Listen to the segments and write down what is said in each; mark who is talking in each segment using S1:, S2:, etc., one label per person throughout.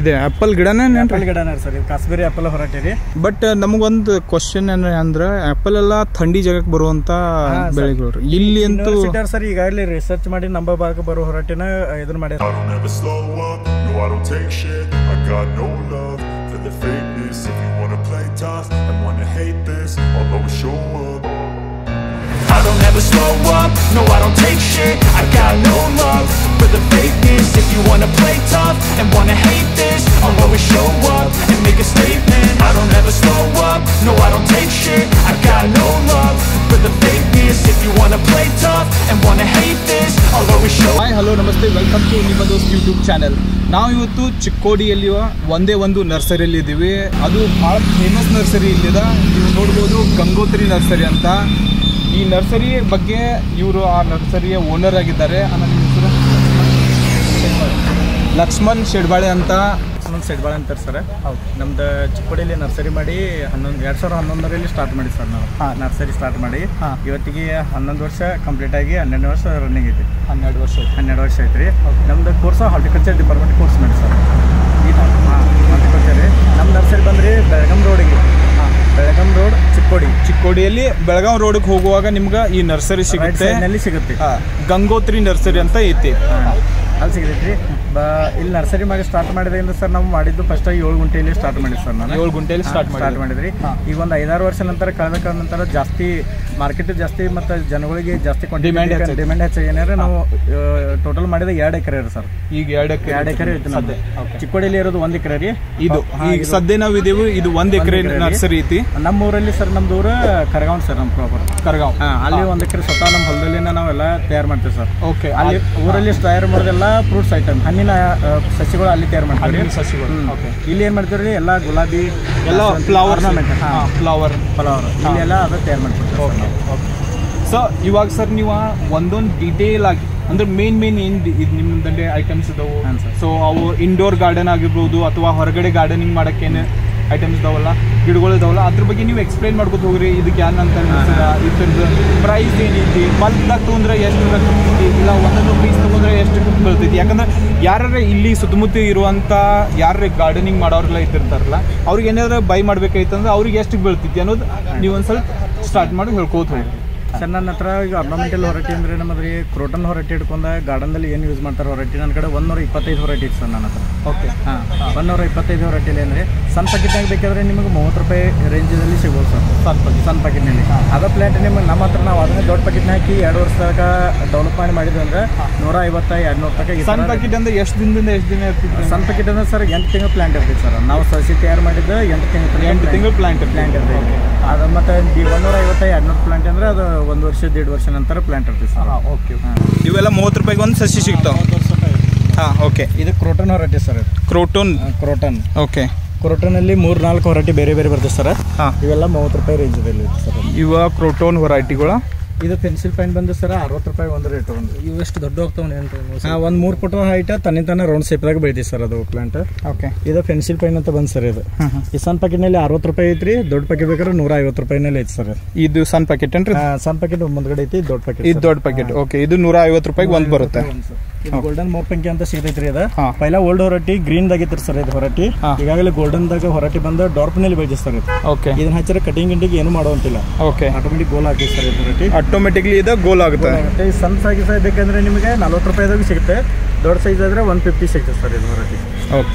S1: ಇದೆ ಆ್ಯಪಲ್ ಗಿಡನೇ
S2: ಆಪಲ್ ಗಿಡನ ಸರ್ ಇದು ಕಾಶ್ಮೀರಿ ಆಪಲ್ ಹೊರಟಿ ರೀ.
S1: ಬಟ್ ನಮಗೊಂದು ಕ್ವಶನ್ ಏನ ಅಂದ್ರೆ ಆಪಲ್ ಎಲ್ಲ ಥಂಡಿ ಜಾಗಕ್ಕೆ ಬರುವಂತ ಬೆಳೆಗಳು. ಇಲ್ಲಿ ಅಂತೂ
S2: ಸರ್ ಈಗಾಗಲೇ ರಿಸರ್ಚ್ ಮಾಡಿ ನಮ್ಮ ಭಾಗ ಬರೋ ಹೊರಟಿನ ಇದನ್ನ ಮಾಡಿ
S3: I don't ever slow up, no I don't take shit. I got no love. The fakeness If you wanna play tough and wanna hate this I'll always show up
S4: and make a statement I don't ever slow up, no I don't take shit I got no love for the fakeness If you wanna play tough and wanna hate this I'll always show
S1: hi hello, ನಮಸ್ತೆ welcome to ನಿಮ್ಮ ದೋಸ್ತ್ YouTube channel ನಾವು ಇವತ್ತು ಚಿಕ್ಕೋಡಿಯಲ್ಲಿ ಒಂದೇ ಒಂದು ನರ್ಸರಿಯಲ್ಲಿ ಇದ್ದೀವಿ ಅದು ಭಾಳ ಫೇಮಸ್ ನರ್ಸರಿ ಇಲ್ಲಿದೆ ನೀವು ನೋಡ್ಬೋದು ಗಂಗೋತ್ರಿ ನರ್ಸರಿ ಅಂತ ಈ ನರ್ಸರಿ ಬಗ್ಗೆ ಇವರು ಆ ನರ್ಸರಿಯ ಓನರ್ ಆಗಿದ್ದಾರೆ ಲಕ್ಷ್ಮಣ್ ಶೆಡ್ಬಾಳೆ ಅಂತ
S2: ಲಕ್ಷ್ಮಣ್ ಶೆಡ್ಬಾಳೆ ಅಂತಾರೆ ಸರ್. ನಮ್ದು ಚಿಕ್ಕೋಡಿಯಲ್ಲಿ ನರ್ಸರಿ ಮಾಡಿ ಹನ್ನೊಂದು ಎರಡು ಸಾವಿರದ ಹನ್ನೊಂದರಲ್ಲಿ ಸ್ಟಾರ್ಟ್ ಮಾಡಿ ಸರ್ ನಾವು.
S1: ಹಾಂ.
S2: ನರ್ಸರಿ ಸ್ಟಾರ್ಟ್ ಮಾಡಿ.
S1: ಹಾ.
S2: ಇವತ್ತಿಗೆ ಹನ್ನೊಂದು ವರ್ಷ ಕಂಪ್ಲೀಟ್ ಆಗಿ ಹನ್ನೆರಡು ವರ್ಷ ರನ್ನಿಂಗ್ ಐತಿ.
S1: ಹನ್ನೆರಡು ವರ್ಷ.
S2: ಹನ್ನೆರಡು ವರ್ಷ ಐತ್ರಿ. ನಮ್ದು ಕೋರ್ಸ್ ಹಾರ್ಟಿಕಲ್ಚರ್ ಡಿಪಾರ್ಟ್ಮೆಂಟ್ ಕೋರ್ಸ್ ಮಾಡಿ ಸರ್. ಹಾರ್ಟಿಕಲ್ಚರ್ ರೀ. ನಮ್ಮ ನರ್ಸರಿ ಬಂದ್ರಿ ಬೆಳಗಾಂ ರೋಡಿಗೆ ಬೆಳಗಾಂ ರೋಡ್ ಚಿಕ್ಕೋಡಿ.
S1: ಚಿಕ್ಕೋಡಿಯಲ್ಲಿ ಬೆಳಗಾಂ ರೋಡ್ಗೆ ಹೋಗುವಾಗ ನಿಮ್ಗೆ ಈ ನರ್ಸರಿ ಸಿಗುತ್ತೆ.
S2: ಸಿಗುತ್ತೆ.
S1: ಹಾ, ಗಂಗೋತ್ರಿ ನರ್ಸರಿ ಅಂತ ಐತಿ.
S2: ಅಲ್ಲಿ ಸಿಗತೈತಿ ಇಲ್ಲಿ ನರ್ಸರಿ ಮಾಡಿ ಸ್ಟಾರ್ಟ್ ಮಾಡಿದ್ರಿಂದ ಸರ್ ನಾವು ಮಾಡಿದ್ದು ಫಸ್ಟ್ ಏಳು ಗುಂಟೆಯಲ್ಲಿ ಸ್ಟಾರ್ಟ್ ಮಾಡಿ ಸರ್ ನಾನು.
S1: ಏಳು ಗುಂಟೆಯಲ್ಲಿ ಸ್ಟಾರ್ಟ್
S2: ಸ್ಟಾರ್ಟ್ ಮಾಡಿದ್ರಿ. ಈಗ ಒಂದು ಐದಾರು ವರ್ಷ ನಂತರ ಕಳೆದ ನಂತರ ಜಾಸ್ತಿ ಮಾರ್ಕೆಟ್ ಜಾಸ್ತಿ ಮತ್ತು ಜನಗಳಿಗೆ ಜಾಸ್ತಿ
S1: ಡಿಮ್ಯಾಂಡ್.
S2: ಡಿಮ್ಯಾಂಡ್ ಹೆಚ್ಚಾಗಿ ನಾವು ಟೋಟಲ್ ಮಾಡಿದ ಎರಡು ಎಕರೆ ರೀ ಸರ್
S1: ಈಗ
S2: ಎರಡು ಎಕರೆ ಐತಿ ಎಕರೆ
S1: Okay.
S2: ಚಿಕ್ಕೋಡಿಯಲ್ಲಿ ಇರೋದು ಒಂದು ಎಕರೆ ರೀ.
S1: ಇದು ಈಗ ಸದ್ಯ ನಾವು ಇದೀವಿ ಇದು ಒಂದು ಎಕರೆ ನರ್ಸರಿ ಐತಿ.
S2: ನಮ್ಮ ಊರಲ್ಲಿ ಸರ್ ನಮ್ದು ಊರು ಕರಗಾವ್ ಸರ್ ನಮ್ಮ ಪ್ರಾಪರ್
S1: ಕರಗಾವ್.
S2: ಅಲ್ಲಿ ಒಂದು ಎಕರೆ ಸ್ವತಃ ನಮ್ಮ ಹೊಲದಲ್ಲಿ ನಾವೆಲ್ಲ ತಯಾರು ಮಾಡ್ತೀವಿ ಸರ್
S1: ಓಕೆ
S2: ಅಲ್ಲಿ ಊರಲ್ಲಿ ತಯಾರು ಮಾಡೋದೆಲ್ಲ ಫ್ರೂಟ್ಸ್ ಐಟಮ್ ಹಣ್ಣಿನ ಆ, ಸಸಿಗಳು ಅಲ್ಲಿ ತಯಾರು ಮಾಡ್ತಾರೆ.
S1: ಹಣ್ಣಿನ ಸಸಿಗಳು
S2: ಇಲ್ಲಿ ಏನ್ ಮಾಡ್ತೀವಿ ಎಲ್ಲ ಗುಲಾಬಿ
S1: ಎಲ್ಲ ಫ್ಲವರ್ ಫ್ಲವರ್
S2: ಫ್ಲವರ್ ಇಲ್ಲೆಲ್ಲ ಅದು ತಯಾರು ಮಾಡ್ತೀವಿ
S1: ಓಕೆ ಓಕೆ ಸೊ ಇವಾಗ ಸರ್ ನೀವು ಒಂದೊಂದು ಡೀಟೇಲ್ ಆಗಿ ಅಂದ್ರೆ ಮೇನ್ ಮೇನ್ ಏನ್ ಇದು ನಿಮ್ಮದಲ್ಲಿ ಐಟಮ್ಸ್ ಇದಾವೆ. ಸೊ ಅವು ಇಂಡೋರ್ ಗಾರ್ಡನ್ ಆಗಿರ್ಬೋದು ಅಥವಾ ಹೊರಗಡೆ ಗಾರ್ಡನಿಂಗ್ ಮಾಡಕ್ಕೆ ಏನು ಐಟಮ್ಸ್ ಇದಾವಲ್ಲ ಗಿಡಗಳು ಇದಾವಲ್ಲ ಅದ್ರ ಬಗ್ಗೆ ನೀವು ಎಕ್ಸ್ಪ್ಲೈನ್ ಮಾಡ್ಕೊತ ಹೋಗ್ರಿ. ಇದಕ್ಕೆ ಯಾರು ಅಂತ ಅನ್ಸ್ತದ ಇದ್ರದ್ದು ಪ್ರೈಸ್ ಏನೈತಿ ಬಲ್ಕ್ದಾಗ ತೊಗೊಂಡ್ರೆ ಎಷ್ಟು ಬರ್ತೈತಿ ಇಲ್ಲ ಒಂದೊಂದು ಪೀಸ್ ತೊಗೊಂಡ್ರೆ ಎಷ್ಟು ಬೀಳ್ತೈತಿ ಯಾಕಂದ್ರೆ ಯಾರ್ಯಾರ ಇಲ್ಲಿ ಸುತ್ತಮುತ್ತ ಇರುವಂಥ ಯಾರ ಗಾರ್ಡನಿಂಗ್ ಮಾಡೋರೆಲ್ಲ ಇದ್ದಿರ್ತಾರಲ್ಲ ಅವ್ರಿಗೆ ಏನಾದ್ರೂ ಬೈ ಮಾಡ್ಬೇಕಾಯ್ತಂದ್ರೆ ಅವ್ರಿಗೆ ಎಷ್ಟು ಬೀಳ್ತೈತಿ ಅನ್ನೋದು ನೀವು ಒಂದು ಸ್ವಲ್ಪ ಸ್ಟಾರ್ಟ್ ಮಾಡಿ ಹೇಳ್ಕೋತ ಹೋಗಿ
S2: ಸರ್ ನನ್ನ ಹತ್ರ ಈಗ ಆರ್ನಮೆಂಟಲ್ ಹೊರಟಿ ಅಂದ್ರೆ ನಮ್ಮದ್ರಿ ಕ್ರೋಟನ್ ಹೊರಟಿ ಹಿಡ್ಕೊಂಡ ಗಾರ್ಡನ್ದಲ್ಲಿ ಏನು ಯೂಸ್ ಮಾಡ್ತಾರೆ ಹೊರಟಿ ನನ್ನ ಕಡೆ ಒಂದೂರ ಇಪ್ಪತ್ತೈದು ಹೊರಟಿ ಇತ್ತು ಸರ್ ನನ್ನ ಹತ್ರ.
S1: ಓಕೆ
S2: ಹಾಂ ಒಂದೂರ ಇಪ್ಪತ್ತೈದು ಹೊರಟಿಲಿ ಅಂದರೆ ಸಣ್ಣ ಪ್ಯಾಕೆಟ್ನಾಗ ಬೇಕಾದ್ರೆ ನಿಮಗೆ ಮೂವತ್ತು ರೂಪಾಯಿ ರೇಂಜಲ್ಲಿ ಸಿಗ್ಬೋದು ಸರ್.
S1: ಸ್ವಲ್ಪ
S2: ಸಣ್ಣ ಪ್ಯಾಕೆಟ್ನಲ್ಲಿ ಅದ ಪ್ಲಾಂಟ್ ನಿಮಗೆ ನಮ್ಮ ಹತ್ರ ನಾವು ಅದನ್ನೇ ದೊಡ್ಡ ಪ್ಯಾಕೆಟ್ನ ಹಾಕಿ ಎರಡು ವರ್ಷದಾಗ ಡೆವಲಪ್ ಮಾಡಿ ಮಾಡಿದ್ವಿ ಅಂದ್ರೆ ನೂರ ಐವತ್ತ ಎರಡು ನೂರು ತನಕ
S1: ಸಣ್ಣ ಪ್ಯಾಕೆಟ್ ಅಂದ್ರೆ ಎಷ್ಟು ದಿನದಿಂದ ಎಷ್ಟು ದಿನ ಇರ್ತೀವಿ
S2: ಸಣ್ಣ ಪ್ಯಾಕೆಟ್ ಅಂದ್ರೆ ಸರ್ ಎಂಟು ತಿಂಗಳು ಪ್ಲಾಂಟ್ ಇರ್ತೈತೆ ಸರ್. ನಾವು ಸಸಿ ತಯಾರು ಮಾಡಿದ್ದು ಎಂಟು ತಿಂಗಳು
S1: ಎಂಟು ತಿಂಗಳು ಪ್ಲಾಂಟ್
S2: ಪ್ಲಾಂಟ್ ಇರ್ತೈತೆ. ಅದು ಮತ್ತು ಒಂದೂರ ಐವತ್ತ ಎರಡ್ನೂರು ಪ್ಲಾಂಟ್ ಅಂದ್ರೆ ಅದು ಒಂದು ವರ್ಷ ದೇಡ್ ವರ್ಷ ನಂತರ ಪ್ಲಾಂಟ್ ಇರ್ತೀವಿ ಸರ್.
S1: ಓಕೆ ಇವೆಲ್ಲ ಮೂವತ್ತು ರೂಪಾಯಿಗೆ ಒಂದು ಸಸಿ ಸಿಗ್ತಾವೆ? ಹಾಂ ಓಕೆ
S2: ಇದು croton ಹೊರಟಿ sir. Croton?
S1: Croton
S2: croton.
S1: Okay
S2: ಕ್ರೋಟನಲ್ಲಿ ಮೂರು ನಾಲ್ಕು ಹೊರಟಿ ಬೇರೆ ಬೇರೆ ಬರ್ತದೆ ಸರ್.
S1: ಹಾಂ.
S2: ಇವೆಲ್ಲ ಮೂವತ್ತು ರೂಪಾಯಿ ರೇಂಜ್ ಇದೆ ಸರ್.
S1: ಇವ ಕ್ರೋಟೋನ್ ವೆರೈಟಿಗಳು
S2: ಇದು ಪೆನ್ಸಿಲ್ ಪೈನ್ ಬಂದು ಸರ್ ಅರವತ್ತು ರೂಪಾಯಿ ಒಂದು ರೇಟ್ ಒಂದು.
S5: ಇವು ಎಷ್ಟು ದೊಡ್ಡ ಹೋಗ್ತಾವೆ
S2: ಹಾಂ ಒಂದು ಮೂರು ಫುಟ್ ಹೈಟ್ ತನ್ನಿ ತಾನೇ ರೌಂಡ್ ಸೇಪ್ದಾಗ ಬೈದಿ ಸರ್ ಅದು ಪ್ಲಾಂಟ್
S1: ಓಕೆ
S2: ಇದು ಪೆನ್ಸಿಲ್ ಪೈನ್ ಅಂತ ಬಂದು ಸರ್ ಇದು. ಈ ಸಣ್ಣ ಪ್ಯಾಕೆಟ್ನಲ್ಲಿ ಅರವತ್ತು ರೂಪಾಯಿ ಐತ್ರಿ ದೊಡ್ಡ ಪ್ಯಾಕೆಟ್ ಬೇಕಾದ್ರೆ ನೂರ ಐವತ್ತು ರೂಪಾಯಿನಲ್ಲಿ ಐತಿ ಸರ್
S1: ಇದು. ಸಣ್ಣ ಪ್ಯಾಕೆಟ್ ಏನ್ರಿ?
S2: ಸಣ್ಣ ಪ್ಯಾಕೆಟ್ ಮುಂದ್ಗಡೆ ಐತಿ ದೊಡ್ಡ ಪ್ಯಾಕೆಟ್
S1: ಇದು ದೊಡ್ಡ ಪ್ಯಾಕೆಟ್ ಓಕೆ ಇದು ನೂರ ಐವತ್ತು ರೂಪಾಯಿಗೆ ಒಂದು ಬರುತ್ತೆ.
S2: ಇದು ಗೋಲ್ಡನ್ ಮೋರ್ಪಂಕಿ ಅಂತ ಸಿಗತೈತ್ರಿ ರೀ
S1: ಅದ
S2: ಪೈಲ ಓಲ್ಡ್ ಹೊರಟಿ ಗ್ರೀನ್ ದಾಗಿತ್ತು ಸರ್ ಇದು ಹೊರಟಿ. ಈಗಾಗಲೇ ಗೋಲ್ಡನ್ ದಾಗ ಹೊರಟಿ ಬಂದ ಡಾರ್ಪ್ನಲ್ಲಿ ಬೆಳೆಸ್ತಾರೆ
S1: ಓಕೆ.
S2: ಇದನ್ನ ಹಚ್ಚಿದ್ರೆ ಕಟಿಂಗ್ ಗಿಂಡಿಗೆ ಏನು ಮಾಡುವಂತಿಲ್ಲ
S1: ಓಕೆ.
S2: ಆಟೋಮೆಟಿಕ್ ಗೋಲ್ ಹಾಕಿ ಸರ್ ಇದು ಹೊರಟಿ
S1: ಆಟೋಮೆಟಿಕ್ಲಿ ಇದು ಗೋಲ್ ಆಗುತ್ತೆ.
S2: ಸಣ್ಣ ಸೈಜ್ ಬೇಕಂದ್ರೆ ನಿಮಗೆ ನಲ್ವತ್ತು ರೂಪಾಯಿದಾಗ ಸಿಗುತ್ತೆ. ದೊಡ್ಡ ಸೈಜ್ ಆದ್ರೆ ಒನ್ ಫಿಫ್ಟಿ ಸಿಗುತ್ತೆ ಸರ್ ಇದು ಹೊರಟಿ
S1: ಓಕೆ.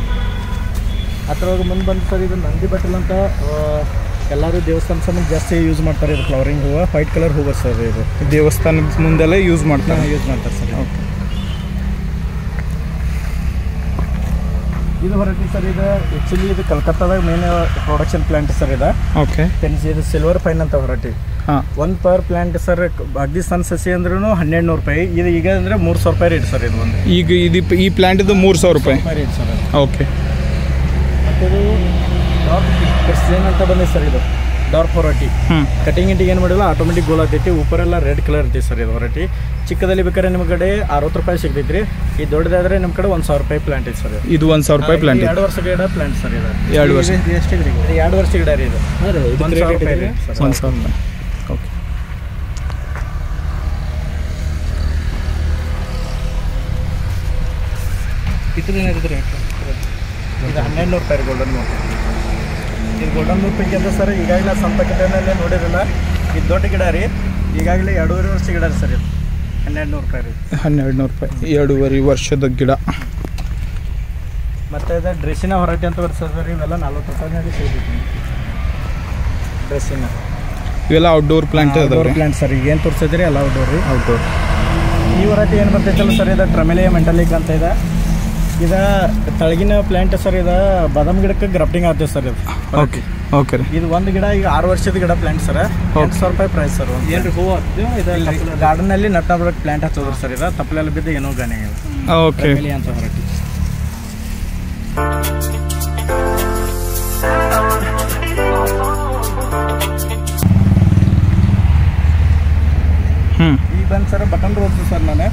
S2: ಅದ್ರೊಳಗೆ ಮುಂದೆ ಬಂದು ಸರ್ ಇದು ನಂದಿ ಬಟ್ಟಲ್ ಅಂತ ಎಲ್ಲರೂ ದೇವಸ್ಥಾನ ಸಂಬಂಧ ಜಾಸ್ತಿ ಯೂಸ್ ಮಾಡ್ತಾರೆ ಇದು ಫ್ಲವರಿಂಗ್ ಹೂವು. ವೈಟ್ ಕಲರ್ ಹೂವು ಸರ್ ಇದು.
S1: ದೇವಸ್ಥಾನದ ಮುಂದೆಲ್ಲ ಯೂಸ್ ಮಾಡ್ತಾರೆ.
S2: ಯೂಸ್ ಮಾಡ್ತಾರೆ ಸರ್ ಓಕೆ. ಇದು ಹೊರಟಿ ಸರ್ ಇದು ಆ್ಯಕ್ಚುಲಿ ಇದು ಕಲ್ಕತ್ತಾದಾಗ ಮೇನ್ ಪ್ರೊಡಕ್ಷನ್ ಪ್ಲಾಂಟ್ ಸರ್ ಇದು.
S1: ಓಕೆ
S2: ಪೆನ್ಸಿ ಇದು ಸಿಲ್ವರ್ ಪೈನ್ ಅಂತ ಹೊರಟಿ
S1: ಹಾಂ.
S2: ಒಂದು ಪರ್ ಪ್ಲಾಂಟ್ ಸರ್ ಅಗ್ದಿ ಸಣ್ಣ ಸಸಿ ಅಂದ್ರೂ ಹನ್ನೆರಡು ನೂರು ರೂಪಾಯಿ. ಇದು ಈಗ ಅಂದ್ರೆ ಮೂರು ಸಾವಿರ ರೂಪಾಯಿ ರೇಟ್ ಸರ್ ಇದು ಒಂದು.
S1: ಈಗ ಇದು ಈ ಪ್ಲಾಂಟ್ ಇದು ಮೂರು ಸಾವಿರ ರೂಪಾಯಿ.
S2: ರೇಟ್ ಸರ್
S1: ಓಕೆ
S2: ಮತ್ತು ಇದು ಏನಂತ ಅಂತ ಬಂದಿದೆ ಸರ್ ಇದು. ಡಾರ್ಕ್ ಹೊರಟಿ ಕಟಿಂಗ್ ಇಂಟಿಗೆ ಏನು ಮಾಡಿಲ್ಲ ಆಟೋಮೆಟಿಕ್ ಗೋಲ್ ಆಗ್ತೈತಿ ಉಪ್ಪರೆಲ್ಲ ರೆಡ್ ಕಲರ್ ಇರ್ತೈತಿ ಸರ್ ಇದು ಹೊರಟಿ ಚಿಕ್ಕದಲ್ಲಿ ಬೇಕಾದ್ರೆ ನಿಮ್ಮ ಕಡೆ ಅರವತ್ತು ರೂಪಾಯಿ ಸಿಗ್ತೈತಿ ರೀ ಈ ದೊಡ್ಡದಾದ್ರೆ ನಿಮ್ಮ ಕಡೆ ಒಂದು ಸಾವಿರ ರೂಪಾಯಿ ಪ್ಲಾಂಟ್ ಐತೆ ಸರ್ ಇದು.
S1: ಒಂದು ಸಾವಿರ ರೂಪಾಯಿ ಪ್ಲಾಂಟ್
S2: ಎರಡು ವರ್ಷ ಗಿಡ ಪ್ಲಾಂಟ್ ಸರ್ ಇದು.
S1: ಎರಡು ವರ್ಷ.
S2: ಇದು ಎರಡು ವರ್ಷ ಗಿಡ ರೀ ಇದು. ಒಂದು ಸಾವಿರ ರೂಪಾಯಿ
S1: ಒಂದು ಸಾವಿರ ರೂಪಾಯಿ. ಓಕೆ
S5: ಇದ್ರ ಏನಾಗಿದ್ರೆ
S2: ಇದು ಹನ್ನೆರಡು ನೂರು ರೂಪಾಯಿ ಗೋಲ್ಡನ್ ಮೂರು ಇದು ಗೋಲ್ಡನ್ ಪೈಕಿ ಅಂತ ಸರ್ ಈಗಾಗಲೇ ಸಂಪ ಗಿಡನಲ್ಲೇ ನೋಡಿರಲ್ಲ. ಇದು ದೊಡ್ಡ ಗಿಡ ರೀ. ಈಗಾಗಲೇ ಎರಡೂವರೆ ವರ್ಷ ಗಿಡ ರೀ ಸರ್ ಇದು. ಹನ್ನೆರಡು ನೂರು ರೂಪಾಯಿ ರೀ.
S1: ಹನ್ನೆರಡು ನೂರು ರೂಪಾಯಿ. ಎರಡೂವರೆ ವರ್ಷದ ಗಿಡ.
S2: ಮತ್ತು ಇದು ಡ್ರೆಸ್ಸಿನ ಹೊರಟಿ ಅಂತ ಬರ್ತದೆ ಸರ್ ಇವೆಲ್ಲ ನಲ್ವತ್ತು ರೂಪಾಯಿ ಸಿಗುತ್ತೆ. ಡ್ರೆಸ್ಸಿನ.
S1: ಇವೆಲ್ಲ outdoor plant
S2: outdoor
S1: plant
S2: plant sir ಈಗ ಏನು ತೋರಿಸಿದ್ರಿ? ಎಲ್ಲ ಔಟ್ಡೋರ್ ರೀ.
S1: ಔಟ್ಡೋರ್
S2: ಈ ಹೊರಟಿ ಏನು ಬರ್ತೈತಲ್ಲ ಸರ್ ಇದು ಟ್ರಮೆಲಿಯ ಮೆಂಟಲಿಕ್ ಅಂತ ಇದೆ. ಇದ ತಳಗಿನ ಪ್ಲಾಂಟ್ ಸರ್ ಇದು ಬಾದಾಮ್ ಗಿಡಕ್ಕೆ ಗ್ರಾಫ್ಟಿಂಗ್ ಆಗ್ತದೆ ಸರ್ ಇದು.
S1: ಓಕೆ ಓಕೆ ರೀ.
S2: ಇದು ಒಂದು ಗಿಡ ಈಗ ಆರು ವರ್ಷದ ಗಿಡ ಪ್ಲಾಂಟ್ ಸರ್. ಎಂಟು ಸಾವಿರ ರೂಪಾಯಿ ಪ್ರೈಸ್ ಸರ್
S5: ಏನು ಹೂವು
S2: ಗಾರ್ಡನಲ್ಲಿ ಬಿಡಕ್ಕೆ ಪ್ಲಾಂಟ್ ಹಚ್ಚೋದ್ರ ಸರ್ ಇದು. ತಪ್ಪಲೆಲ್ಲ ಬಿದ್ದು ಏನೋ ಗಾಣೆ
S1: ಓಕೆ
S2: ಅಂತ ಹೊರಟಿ
S1: ಹ್ಞೂ
S2: ಈಗ ಬಂದು ಸರ್ ಬಟನ್ ರೋಡ್ ಸರ್ ನಾನು.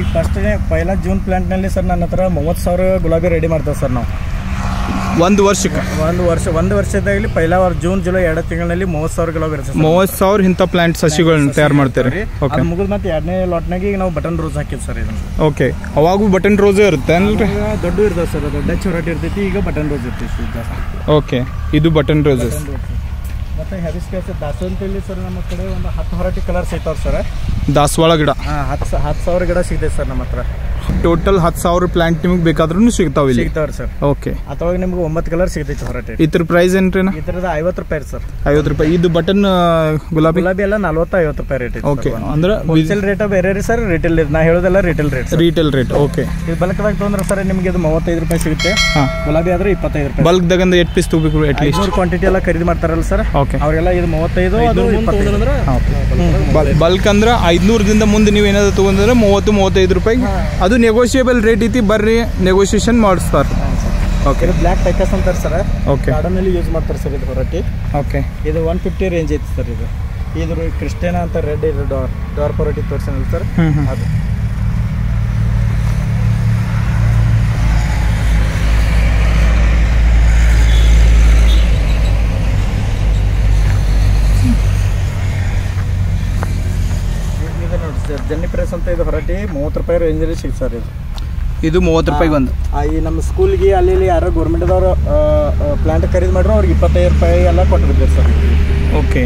S2: ಈಗ ಫಸ್ಟ್ನೇ ಪೈಲ ಜೂನ್ ಪ್ಲಾಂಟ್ನಲ್ಲಿ ಸರ್ ನನ್ನ ಹತ್ರ ಮೂವತ್ತು ಸಾವಿರ ಗುಲಾಬಿ ರೆಡಿ ಮಾಡ್ತೇವೆ ಸರ್ ನಾವು.
S1: ಒಂದು ವರ್ಷಕ್ಕೆ?
S2: ಒಂದು ವರ್ಷ ಒಂದು ವರ್ಷದಾಗಲಿ ಪೈಲ ಜೂನ್ ಜುಲೈ ಎರಡು ತಿಂಗಳಲ್ಲಿ ಮೂವತ್ತು ಸಾವಿರ ಗುಲಾಬಿ ಇರುತ್ತೆ
S1: ಮೂವತ್ತು ಸಾವಿರ ಇಂಥ ಪ್ಲಾಂಟ್ ಸಸಿಗಳನ್ನ ತಯಾರು ಮಾಡ್ತಾರೆ? ಓಕೆ
S2: ಅದು ಮುಗಿದ ಮತ್ತೆ ಎರಡನೇ ಲಾಟ್ನಾಗ ಈಗ ನಾವು ಬಟನ್ ರೋಸ್ ಹಾಕಿದ್ ಸರ್ ಇದನ್ನು.
S1: ಓಕೆ ಅವಾಗೂ ಬಟನ್ ರೋಸ್ ಇರುತ್ತೆ
S2: ದೊಡ್ಡ ಇರ್ತದೆ ಸರ್ ದೊಡ್ಡ ಚೊರಟಿ ಇರ್ತೈತಿ ಈಗ ಬಟನ್ ರೋಸ್ ಇರ್ತೈತಿ
S1: ಓಕೆ ಇದು ಬಟನ್ ರೋಸಸ್
S2: ಮತ್ತೆ ಹೆವಿಸ್ಕೇಸ್ ದಾಸವಂತಿಲಿ ಸರ್ ನಮ್ಮ ಕಡೆ ಒಂದು ಹತ್ತು ಹೊರಟಿ ಕಲರ್ಸ್ ಸಿಗ್ತಾವೆ ಸರ್.
S1: ದಾಸವಾಳ ಗಿಡ.
S2: ಹಾಂ ಹತ್ತು ಹತ್ತು ಸಾವಿರ ಗಿಡ ಸಿಗ್ತೈತೆ ಸರ್ ನಮ್ಮ ಹತ್ರ.
S1: ಟೋಟಲ್ ಹತ್ತು ಸಾವಿರ ಪ್ಲಾಂಟ್ ನಿಮಗೆ ಬೇಕಾದ್ರೂ ಸಿಗ್ತಾವೆ ಇಲ್ಲಿ?
S2: ಸಿಗ್ತಾವ್ರಿ ಸರ್.
S1: ಓಕೆ
S2: ಅಥವಾ ನಿಮ್ಗೆ ಒಂಬತ್ತು ಕಲರ್ ಸಿಗ್ತೈತಿ ಹೊರಟೆ.
S1: ಇದ್ರ ಪ್ರೈಸ್
S2: ಏನ್ರಿ ಇದ್ರದ ಐವತ್ತು ರೂಪಾಯಿ ಸರ್.
S1: ಐವತ್ತು ರೂಪಾಯಿ. ಇದು ಬಟನ್ ಗುಲಾಬಿ?
S2: ಗುಲಾಬಿ ಎಲ್ಲ ನಲ್ವತ್ತು ಐವತ್ತು ರೂಪಾಯಿ ರೇಟ್
S1: ಓಕೆ ಅಂದ್ರೆ
S2: ಹೋಲ್ಸೇಲ್ ರೇಟ್ ಬೇರೆ ರೀ ಸರ್ ರಿಟೇಲ್ ನಾ ಹೇಳೋದೆಲ್ಲ retail rate sir.
S1: Retail rate okay
S2: ಇದು ಬಲ್ಕ್ದಾಗ ತೊಂದ್ರೆ ಸರ್ ನಿಮಗೆ ಇದು ಮೂವತ್ತೈದು ರೂಪಾಯಿ ಸಿಗುತ್ತೆ.
S1: ಹಾಂ.
S2: ಗುಲಾಬಿ ಆದ್ರೆ ಇಪ್ಪತ್ತೈದು ರೂಪಾಯಿ.
S1: ಬಲ್ಕ್ದಾಗಂದ ಎಷ್ಟು ಪೀಸ್ ತಗೋಬೇಕು ಅಟ್ ಲೀಸ್ಟ್
S2: ಕ್ವಾಂಟಿಟಿ ಎಲ್ಲ ಖರೀದಿ ಮಾಡ್ತಾರಲ್ಲ ಸರ್.
S1: ಓಕೆ
S2: ಅವರೆಲ್ಲ ಇದು ಮೂವತ್ತೈದು ಅದು
S1: ಬಲ್ಕ್ ಅಂದ್ರೆ ಐದ್ನೂರದಿಂದ ಮುಂದೆ ನೀವು ಏನಾದ್ರು ತಗೊಂಡ್ರೆ ಮೂವತ್ತು ಮೂವತ್ತೈದು ರೂಪಾಯಿ ಅದು ನೆಗೋಷಿಯೇಬಲ್ ರೇಟ್ ಐತಿ ಬರ್ರಿ ನೆಗೋಷಿಯೇಷನ್ ಮಾಡಿಸ್ತಾರೆ. ಓಕೆ
S2: ಬ್ಲ್ಯಾಕ್ ಟೈಕಸ್ ಅಂತಾರೆ ಸರ್
S1: ಓಕೆ
S2: ಗಾರ್ಡನಲ್ಲಿ ಯೂಸ್ ಮಾಡ್ತಾರೆ ಸರ್ ಇದು ಹೊರಟಿ
S1: ಓಕೆ
S2: ಇದು ಒನ್ ಫಿಫ್ಟಿ ರೇಂಜ್ ಐತಿ ಸರ್ ಇದು. ಇದ್ರ ಕ್ರಿಸ್ಟಿಯನ್ ಅಂತ ರೆಡ್ ಇದು ಡಾರ್ ಡೋರ್ ಹೊರಟಿ ತೋರಿಸಿನಲ್ಲ ಸರ್. ಅದು ಇದು ನೋಡಿ ಸರ್ ಜನ್ನಿ ಪ್ರೆಸ್ ಅಂತ ಇದು ಹೊರಟಿ ಮೂವತ್ತು ರೂಪಾಯಿ ರೇಂಜಲ್ಲಿ ಸಿಗುತ್ತೆ ಸರ್ ಇದು.
S1: ಇದು ಮೂವತ್ತು ರೂಪಾಯಿಗೆ ಒಂದು
S2: ಆ, ಈ ನಮ್ಮ ಸ್ಕೂಲ್ಗೆ ಅಲ್ಲಿ ಇಲ್ಲಿ ಯಾರೋ ಗೌರ್ಮೆಂಟ್ದವರು ಪ್ಲಾಂಟ್ ಖರೀದಿ ಮಾಡಿದ್ರು ಅವ್ರಿಗೆ ಇಪ್ಪತ್ತೈದು ರೂಪಾಯಿ ಎಲ್ಲ ಕೊಟ್ಟಿರ್ತೀವಿ ಸರ್.
S1: ಓಕೆ.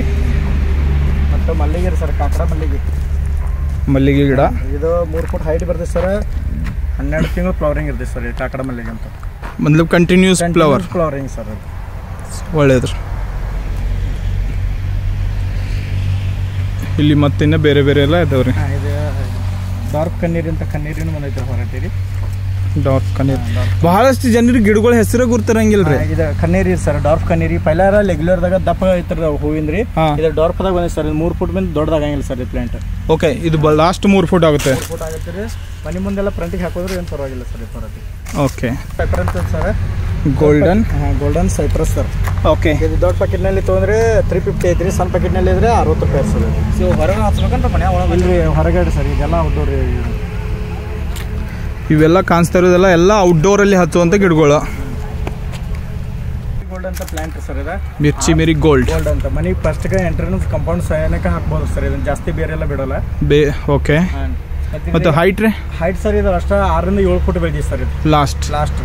S2: ಮತ್ತು ಮಲ್ಲಿಗೆ ರೀ ಸರ್ ಕಾಕಡ ಮಲ್ಲಿಗೆ.
S1: ಮಲ್ಲಿಗೆ ಗಿಡ?
S2: ಇದು ಮೂರು ಫುಟ್ ಹೈಟ್ ಬರ್ತೈತೆ ಸರ್ ಹನ್ನೆರಡು ತಿಂಗಳು ಫ್ಲವರಿಂಗ್ ಇರ್ತೈತೆ ಸರ್ ಈ ಕಾಕಡ ಮಲ್ಲಿಗೆ ಅಂತ.
S1: ಮೊದಲು ಕಂಟಿನ್ಯೂಸ್ ಫ್ಲವರ್
S2: ಫ್ಲವರಿಂಗ್ ಸರ್ ಅದು.
S1: ಒಳ್ಳೆಯದ್ರ ಇಲ್ಲಿ ಮತ್ತಿನ್ನ ಬೇರೆ ಬೇರೆ ಎಲ್ಲ ಇದಾವ್ರಿ.
S2: ಹಾಂ ಇದು. ಡಾರ್ಕ್ ಕಣ್ಣೀರಿ ಅಂತ ಕಣ್ಣೀರಿನ ಬಂದೈತೆ ಹೊರಟೀರಿ. ರೀ
S1: ಡಾರ್ಕ್ ಕನೀರ್ ಬಹಳಷ್ಟು ಜನರಿಗೆ ಗಿಡಗಳ ಹೆಸರು ಗುರ್ತಿರಂಗಿಲ್ರಿ.
S2: ಇದು ಕಣ್ಣೀರಿ ಸರ್ ಡಾರ್ಫ್ ಕಣ್ಣೀರಿ. ಪೈಲಾರ ರೆಗ್ಯುಲರ್ದಾಗ ದಪ್ಪ ಐತ್ರ ಹೂವಿನ ರೀ ಇದು ಡಾರ್ಫ್ ದಾಗ ಬಂದೈತೆ ಸರ್ ಮೂರು ಫುಟ್ ಬಂದು ದೊಡ್ಡದಾಗಂಗಿಲ್ಲ ಸರ್ ಈ ಪ್ಲಾಂಟ್
S1: ಓಕೆ ಇದು ಲಾಸ್ಟ್ ಮೂರು ಫುಟ್ ಆಗುತ್ತೆ.
S2: ಫುಟ್ ಆಗುತ್ತೆ ರೀ. ಮನೆ ಮುಂದೆಲ್ಲ ಫ್ರಂಟಿಗೆ ಹಾಕೋದ್ರೆ ಏನು ಪರವಾಗಿಲ್ಲ ಸರ್ ಈ ಹೊರಟಿ
S1: ಓಕೆ
S2: ಸರ್.
S1: ಗೋಲ್ಡನ್
S2: ಹಾಂ ಗೋಲ್ಡನ್ ಸೈಪ್ರಸ್ ಸರ್
S1: ಓಕೆ
S2: ಇದು ದೊಡ್ಡ ಪ್ಯಾಕೆಟ್ನಲ್ಲಿ ತೊಗೊಂಡ್ರೆ ತ್ರೀ ಫಿಫ್ಟಿ ಐತ್ರಿ ಸಣ್ಣ ಪ್ಯಾಕೆಟ್ನಲ್ಲಿ ಇದ್ರೆ ಅರವತ್ತು ರೂಪಾಯಿ ಸರ್
S5: ಸೊ ಹೊರಗೆ ಹಚ್ಬೇಕಂತ ಮನೆ ಒಳಗೆ
S2: ಇಲ್ರಿ ಹೊರಗಡೆ ಸರ್ ಇದೆಲ್ಲ ಔಟ್ಡೋರ್
S1: ಇವೆಲ್ಲ ಕಾಣಿಸ್ತಾ ಇರೋದೆಲ್ಲ ಎಲ್ಲ ಔಟ್ಡೋರಲ್ಲಿ ಹಚ್ಚುವಂಥ ಗಿಡಗಳು.
S2: ಗೋಲ್ಡ್ ಅಂತ ಪ್ಲಾಂಟ್ ಸರ್ ಇದು.
S1: ಮಿರ್ಚಿ ಮಿರಿ ಗೋಲ್ಡ್
S2: ಗೋಲ್ಡ್ ಅಂತ. ಮನೆಗೆ ಫಸ್ಟ್ಗೆ ಎಂಟ್ರೆನ್ಸ್ ಕಂಪೌಂಡ್ ಸಹಾಯನಕ್ಕೆ ಹಾಕ್ಬೋದು ಸರ್ ಇದನ್ನ ಜಾಸ್ತಿ ಬೇರೆ ಎಲ್ಲ ಬಿಡೋಲ್ಲ.
S1: ಬೇ ಓಕೆ ಮತ್ತು ಹೈಟ್ ರೀ?
S2: ಹೈಟ್ ಸರ್ ಇದು ಅಷ್ಟ ಆರರಿಂದ ಏಳು ಫುಟ್ ಬೆಳೆದಿ ಸರ್ ಇದು.
S1: ಲಾಸ್ಟ್
S2: ಲಾಸ್ಟ್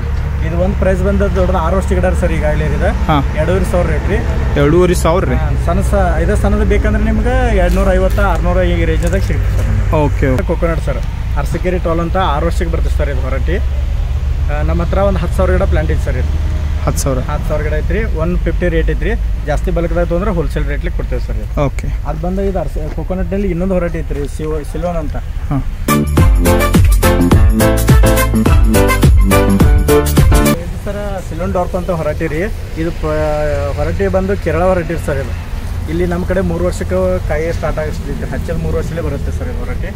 S2: ಇದು ಒಂದು ಪ್ರೈಸ್ ಬಂದ ದೊಡ್ಡದು ಆರು ವರ್ಷ ಗಿಡ ಸರ್ ಈಗ ಇದೆ
S1: ಹಾಂ.
S2: ಎರಡೂವರೆ ಸಾವಿರ ರೇಟ್ ರೀ.
S1: ಎರಡೂವರೆ ಸಾವಿರ ರೀ?
S2: ಸಣ್ಣ ಸ ಇದು ಸಣ್ಣದು ಬೇಕಂದ್ರೆ ನಿಮ್ಗೆ ಎರಡ್ನೂರ ಐವತ್ತು ಆರ್ನೂರ ಈ ರೇಂಜದಾಗ ಸಿಗುತ್ತೆ sir
S1: okay
S2: coconut sir Arsikere tall ಅಂತ ಆರು ವರ್ಷಕ್ಕೆ ಬರ್ತದೆ ಸರ್ ಇದು ಹೊರಟಿ. ನಮ್ಮ ಹತ್ರ ಒಂದು ಹತ್ತು ಸಾವಿರ ಗಿಡ ಪ್ಲಾಂಟ್ ಐತೆ ಸರ್ ಇದು.
S1: ಹತ್ತು ಸಾವಿರ.
S2: ಹತ್ತು ಸಾವಿರ ಗಿಡ ಐತ್ರಿ ಒನ್ ಫಿಫ್ಟಿ ರೇಟ್ ಐತ್ರಿ. ಜಾಸ್ತಿ ಬಲ್ಕ್ದಾಗ ಅಂದ್ರೆ ಹೋಲ್ಸೇಲ್ ರೇಟ್ಲಿ ಕೊಡ್ತೇವೆ ಸರ್
S1: ಓಕೆ
S2: ಅದು ಬಂದ ಇದು ಅರ್ಸಿ ಕೊಕೊನಟ್ನಲ್ಲಿ ಇನ್ನೊಂದು ಹೊರಟಿ ಐತ್ರಿ ಸಿವ ಸಿಲೋನ್ ಅಂತ.
S1: ಹಾಂ.
S2: ಸರ್ ಸಿಲೋನ್ ಡಾರ್ಪ್ ಅಂತ ಹೊರಟಿ ರೀ ಇದು ಪ- ಹೊರಟಿ ಬಂದು ಕೇರಳ ಹೊರಟಿ ಸರ್ ಇದು. ಇಲ್ಲಿ ನಮ್ಮ ಕಡೆ ಮೂರು ವರ್ಷಕ್ಕೆ ಕಾಯಿ ಸ್ಟಾರ್ಟ್ ಆಗಿಸ್ತಿದ್ದೆ ಹಚ್ಚದ ಮೂರು ವರ್ಷಲೇ ಬರುತ್ತೆ ಸರ್ ಇದು ಹೊರಟಿ.